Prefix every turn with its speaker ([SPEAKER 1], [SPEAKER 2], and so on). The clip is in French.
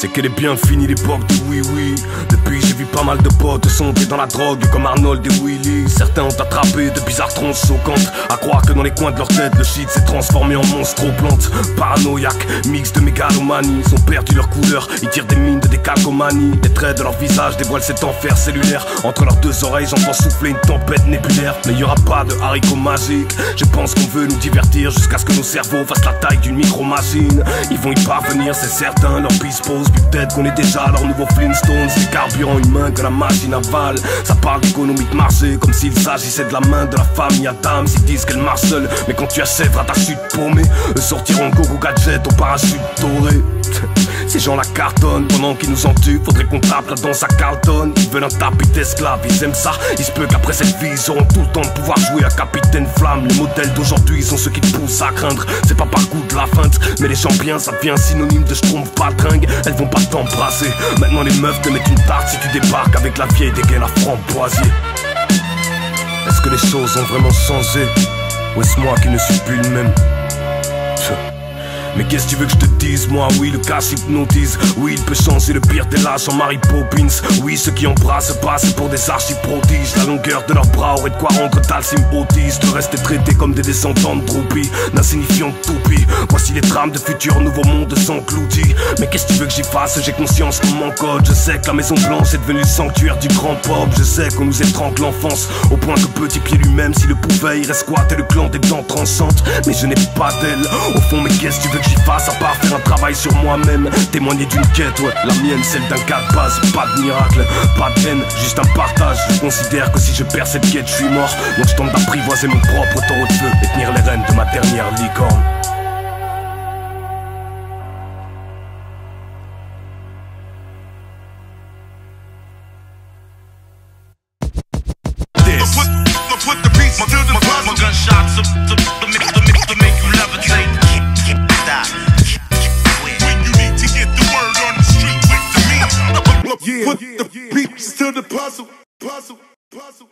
[SPEAKER 1] C'est qu'elle est bien finie l'époque du oui-oui. Depuis, vu pas mal de potes sombrer dans la drogue, comme Arnold et Willy. Certains ont attrapé de bizarres tronches choquantes. À croire que dans les coins de leur tête, le shit s'est transformé en monstre aux plantes. Paranoïaque, mix de mégalomanie. Ils ont perdu leur couleur, ils tirent des mines de décalcomanie. Des traits de leur visage dévoilent cet enfer cellulaire. Entre leurs deux oreilles, j'entends souffler une tempête nébulaire. Mais y aura pas de haricots magiques. Je pense qu'on veut nous divertir jusqu'à ce que nos cerveaux fassent la taille d'une micro-machine. Ils vont y parvenir, c'est certain. Leur piste pose peut-être qu'on est déjà leur nouveau Flintstones C'est carburant que la machine avale Ça parle d'économie de marché Comme s'il s'agissait de la main de la famille. Adam Ils disent qu'elle marche seule Mais quand tu achèveras ta chute paumée Eux sortiront gogo gadget au parachute doré Ces gens la cartonnent pendant qu'ils nous en tuent Faudrait qu'on tape la danse à Carlton Ils veulent un tapis d'esclaves, ils aiment ça. Il se peut qu'après cette vie ils auront tout le temps de pouvoir jouer à Capitaine Flamme. Les modèles d'aujourd'hui sont ceux qui te poussent à craindre. C'est pas par goût de la feinte Mais les gens bien ça devient synonyme de je trompe pas tringue Elles vont pas t'embrasser. Maintenant les meufs te mettent une tarte si tu débarques avec la vieille dégaine à framboisier. Est-ce que les choses ont vraiment changé? Ou est-ce moi qui ne suis plus le même? Mais qu'est-ce que tu veux que je te dise Moi? Oui le cas hypnotise Oui il peut changer le pire des lâches en Mary Poppins. Oui ceux qui embrassent passent pour des archives prodiges. La longueur de leurs bras aurait de quoi rendre Dalsim autiste. De rester traités comme des descendants de groupies. D'insignifiants toupies Voici les trames de futurs nouveaux mondes s'engloutis Mais qu'est-ce que tu veux que j'y fasse? J'ai conscience qu'on m'encode Je sais que la maison blanche est devenue le sanctuaire du grand pop Je sais qu'on nous étrangle l'enfance Au point que Petit Pied lui-même s'il le pouvait irait squatter le clan des dents tranchantes Mais je n'ai pas d'elle Au fond mais qu'est-ce que tu veux que j'y fasse à part faire un travail sur moi-même. Témoigner d'une quête, ouais, la mienne, celle d'un cas Pas de miracle, pas de haine, juste un partage. Je considère que si je perds cette quête, je suis mort. Donc je tente d'apprivoiser mon propre taureau de feu Et tenir les rênes de ma dernière licorne put the pieces to the puzzle, puzzle, puzzle.